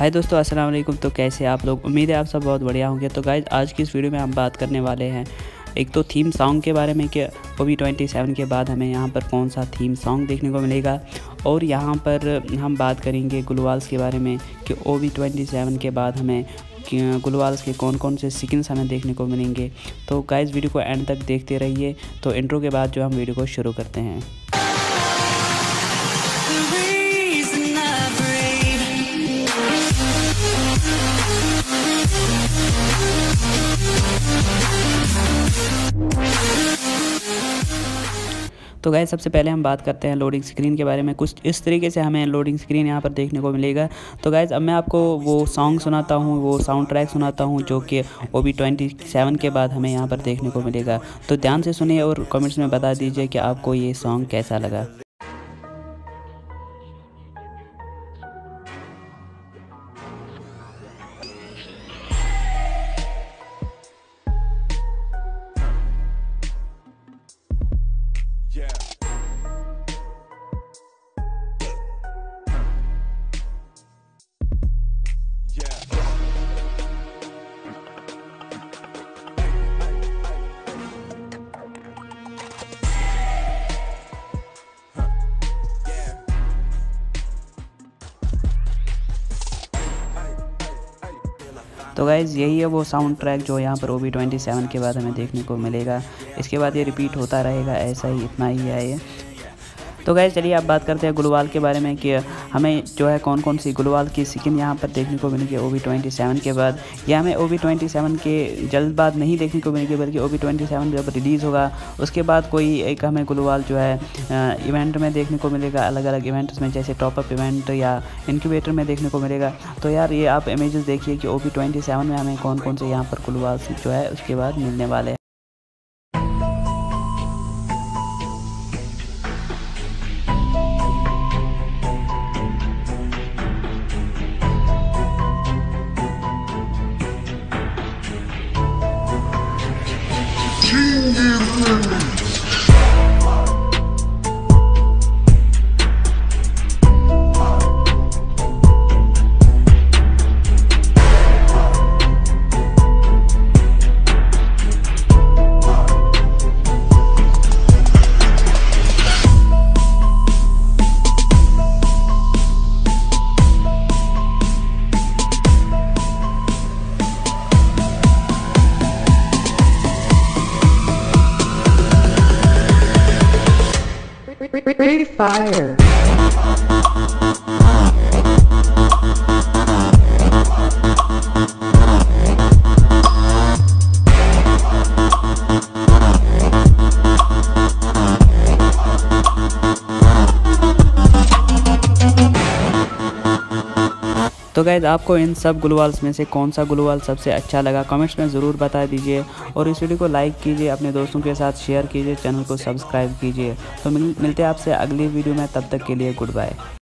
हाय दोस्तों, अस्सलाम वालेकुम। तो कैसे आप लोग? उम्मीद है आप सब बहुत बढ़िया होंगे। तो गाइज़ आज की इस वीडियो में हम बात करने वाले हैं एक तो थीम सॉन्ग के बारे में कि वी ट्वेंटी सेवन के बाद हमें यहाँ पर कौन सा थीम सॉन्ग देखने को मिलेगा। और यहाँ पर हम बात करेंगे गुलवाल्स के बारे में कि ओ वी ट्वेंटी सेवन के बाद हमें गुलवाल्स के कौन कौन से सिकन्स हमें देखने को मिलेंगे। तो गाइज़ वीडियो को एंड तक देखते रहिए। तो इंट्रो के बाद जो हम वीडियो को शुरू करते हैं। तो गाय सबसे पहले हम बात करते हैं लोडिंग स्क्रीन के बारे में। कुछ इस तरीके से हमें लोडिंग स्क्रीन यहाँ पर देखने को मिलेगा। तो गाइज़ अब मैं आपको वो सॉन्ग सुनाता हूँ, वो साउंड ट्रैक सुनाता हूँ, जो कि ओ बी ट्वेंटी सेवन के बाद हमें यहाँ पर देखने को मिलेगा। तो ध्यान से सुनिए और कमेंट्स में बता दीजिए कि आपको ये सॉन्ग कैसा लगा। तो गाइज़ यही है वो साउंड ट्रैक जो यहाँ पर ओ बी ट्वेंटी सेवन के बाद हमें देखने को मिलेगा। इसके बाद ये रिपीट होता रहेगा, ऐसा ही इतना ही है ये। तो गैस चलिए आप बात करते हैं गुलवाल के बारे में कि हमें जो है कौन कौन सी गुलवाल की स्किन यहाँ पर देखने को मिलेगी ओ वी ट्वेंटी सेवन के बाद। या हमें ओ वी ट्वेंटी सेवन के जल्द बाद नहीं देखने को मिलेगी बल्कि ओ वी ट्वेंटी सेवन जब रिलीज़ होगा, उसके बाद कोई एक हमें गुलवाल जो है इवेंट में देखने को मिलेगा अलग अलग इवेंट्स में, जैसे टॉपअप इवेंट या इनक्यूबेटर में देखने को मिलेगा। तो यार, ये आप इमेजेस देखिए कि ओ वी ट्वेंटी सेवन में हमें कौन कौन से यहाँ पर गुलवाल जो है, उसके बाद मिलने वाले हैं Free Fire. तो गैद आपको इन सब ग्लूवाल्स में से कौन सा ग्लूवाल सबसे अच्छा लगा कमेंट्स में ज़रूर बता दीजिए और इस वीडियो को लाइक कीजिए अपने दोस्तों के साथ शेयर कीजिए चैनल को सब्सक्राइब कीजिए। तो मिल, मिलते हैं आपसे अगली वीडियो में तब तक के लिए गुड बाय